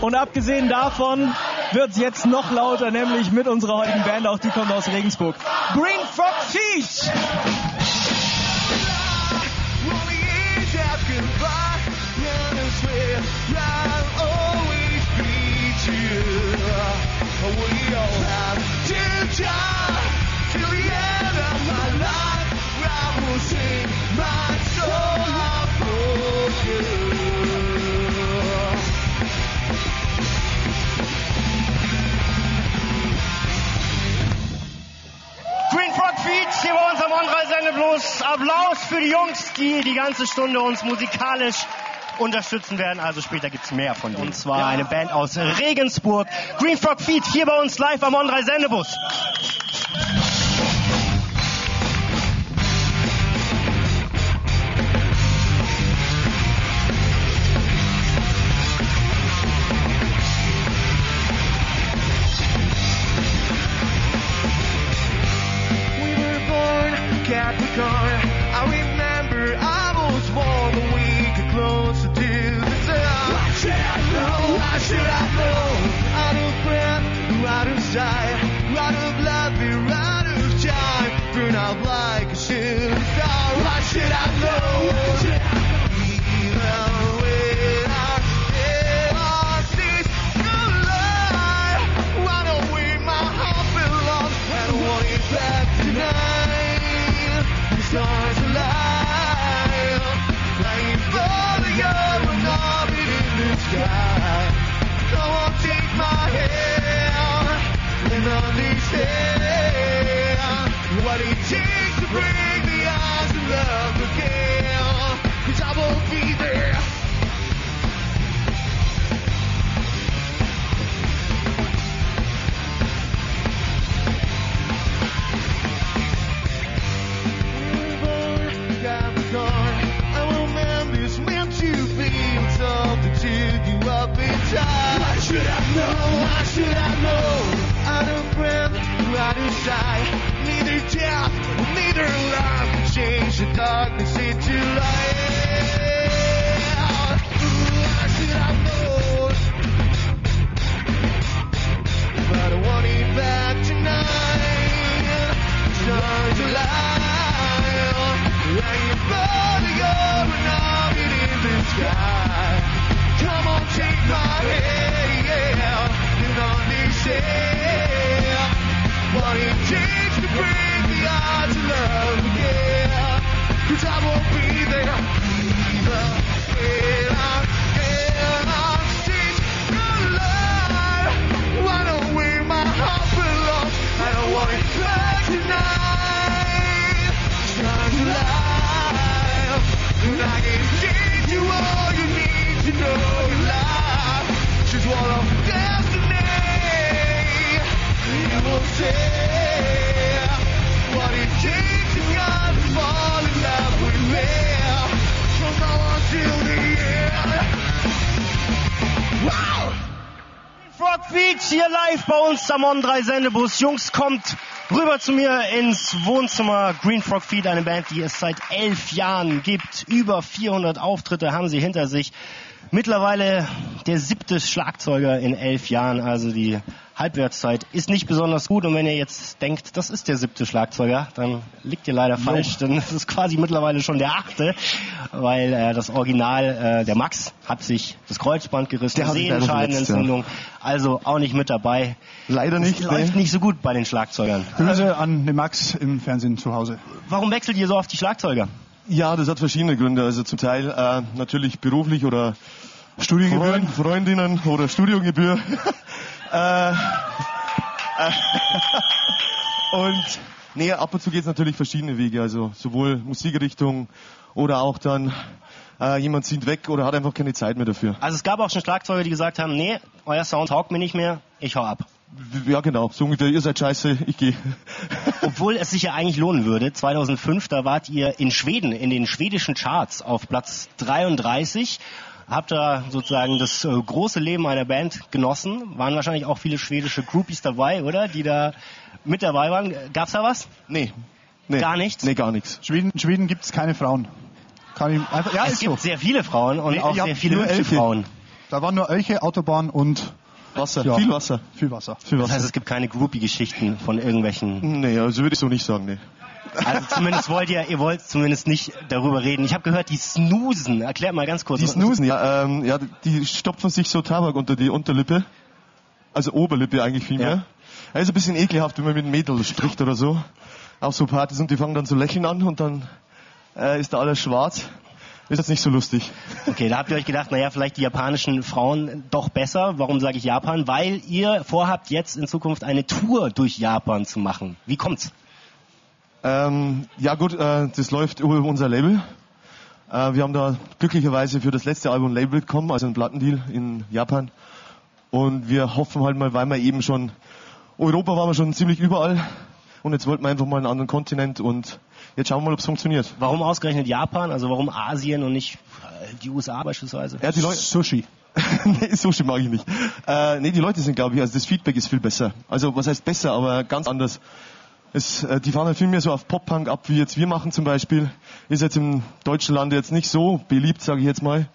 Und abgesehen davon wird es jetzt noch lauter, nämlich mit unserer heutigen Band, auch die kommt aus Regensburg. Green Frog Feet! On-3 bloß Applaus für die Jungs, die die ganze Stunde uns musikalisch unterstützen werden. Also später gibt's mehr von denen. Und zwar eine Band aus Regensburg. Green Frog Feet hier bei uns live am On-3 Sendebus. Should I know? Why should I know? Out of breath, out of sight, hier live bei uns am On 3 Sendebus. Jungs, kommt rüber zu mir ins Wohnzimmer. Green Frog Feet, eine Band, die es seit elf Jahren gibt. Über 400 Auftritte haben sie hinter sich. Mittlerweile der siebte Schlagzeuger in elf Jahren, also die Halbwertszeit ist nicht besonders gut. Und wenn ihr jetzt denkt, das ist der siebte Schlagzeuger, dann liegt ihr leider falsch, denn es ist quasi mittlerweile schon der achte, weil äh, das Original, äh, der Max, hat sich das Kreuzband gerissen, Der. Sehenscheidenentzündung, also auch nicht mit dabei. Leider nicht. Es läuft nee. nicht so gut bei den Schlagzeugern. Grüße an den Max im Fernsehen zu Hause. Warum wechselt ihr so oft die Schlagzeuger? Ja, das hat verschiedene Gründe. Also zum Teil äh, natürlich beruflich oder Studiengebühren. Freund, Freundinnen oder Studiogebühr. äh, äh, und nee, ab und zu geht es natürlich verschiedene Wege. Also sowohl Musikrichtung oder auch dann äh, jemand zieht weg oder hat einfach keine Zeit mehr dafür. Also es gab auch schon Schlagzeuger, die gesagt haben, nee, euer Sound taugt mir nicht mehr, ich hau ab. Ja genau, so ungefähr, ihr seid scheiße, ich gehe. Obwohl es sich ja eigentlich lohnen würde. 2005, da wart ihr in Schweden, in den schwedischen Charts auf Platz 33. Habt da sozusagen das äh, große Leben einer Band genossen. Waren wahrscheinlich auch viele schwedische Groupies dabei, oder? Die da mit dabei waren. Gab's da was? Nee. nee. Gar nichts? Nee, gar nichts. Schweden, in Schweden gibt es keine Frauen. Kann ich einfach, ja, es ist gibt so. sehr viele Frauen und Nee, auch sehr viele nur hübsche. Frauen. Da waren nur Elche, Autobahn und Wasser, Ja. viel Wasser. viel Wasser. Viel Das Wasser. heißt, es gibt keine Groupie-Geschichten von irgendwelchen. Nee, also würde ich so nicht sagen, nee. Also zumindest wollt ihr, ihr wollt zumindest nicht darüber reden. Ich habe gehört, die snoosen. Erklärt mal ganz kurz. Die snoosen, ja, ähm, ja, die stopfen sich so Tabak unter die Unterlippe. Also Oberlippe eigentlich vielmehr. Ja. Ja. ist ein bisschen ekelhaft, wenn man mit einem Mädel spricht oder so. Auf so Partys und die fangen dann zu lächeln an und dann äh, ist da alles schwarz. Ist jetzt nicht so lustig. Okay, da habt ihr euch gedacht, naja, vielleicht die japanischen Frauen doch besser. Warum sage ich Japan? Weil ihr vorhabt, jetzt in Zukunft eine Tour durch Japan zu machen. Wie kommt's? Ähm, ja gut, äh, das läuft über unser Label. Äh, wir haben da glücklicherweise für das letzte Album ein Label bekommen, also einen Plattendeal in Japan. Und wir hoffen halt mal, weil wir eben schon, Europa waren wir schon ziemlich überall. Und jetzt wollten wir einfach mal einen anderen Kontinent und jetzt schauen wir mal, ob es funktioniert. Warum ausgerechnet Japan? Also warum Asien und nicht äh, die USA beispielsweise? Ja, die Leute, Sushi. nee, Sushi mag ich nicht. Äh, nee, die Leute sind, glaube ich, also das Feedback ist viel besser. Also was heißt besser, aber ganz anders. Es, äh, die fahren halt viel mehr so auf Pop-Punk ab, wie jetzt wir machen zum Beispiel. Ist jetzt im deutschen Land jetzt nicht so beliebt, sage ich jetzt mal.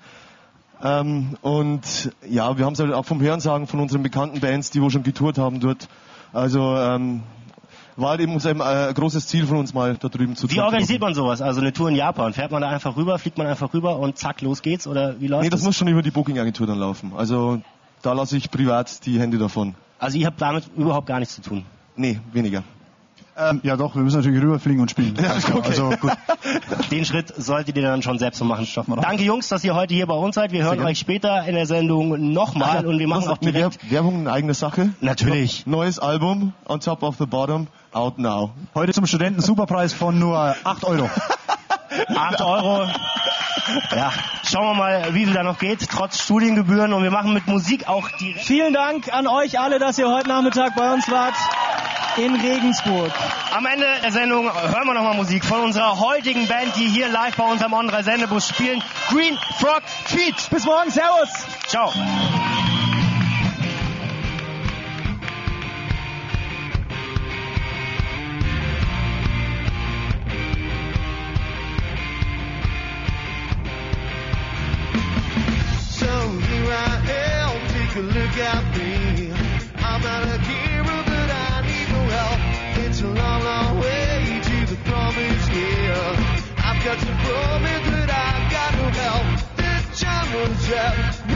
Ähm, und ja, wir haben es halt auch vom Hörensagen von unseren bekannten Bands, die wo schon getourt haben dort. Also ähm, war halt eben unser äh, großes Ziel von uns mal da drüben zu Wie organisiert man sowas? Also eine Tour in Japan? Fährt man da einfach rüber, fliegt man einfach rüber und zack, los geht's? Oder wie läuft Nee, das muss schon über die Booking-Agentur dann laufen. Also da lasse ich privat die Hände davon. Also ihr habt damit überhaupt gar nichts zu tun. Nee, weniger. Ähm, ja doch, wir müssen natürlich rüberfliegen und spielen. Ja, okay. Also gut. Den Schritt solltet ihr dann schon selbst machen. Schaffen wir. Danke Jungs, dass ihr heute hier bei uns seid. Wir hören euch später in der Sendung nochmal und wir machen auch direkt... Werb- Werbung eine eigene Sache. Natürlich. Neues Album, On Top of the Bottom, out now. Heute zum Studenten Superpreis von nur 8 Euro. 8 Euro. Ja, schauen wir mal, wie viel da noch geht, trotz Studiengebühren. Und wir machen mit Musik auch die... Vielen Dank an euch alle, dass ihr heute Nachmittag bei uns wart in Regensburg. Am Ende der Sendung hören wir nochmal Musik von unserer heutigen Band, die hier live bei uns am On 3 Sendebus spielen. Green Frog Feet. Bis morgen, Servus! Ciao. So here I am, take a look at me. Yeah.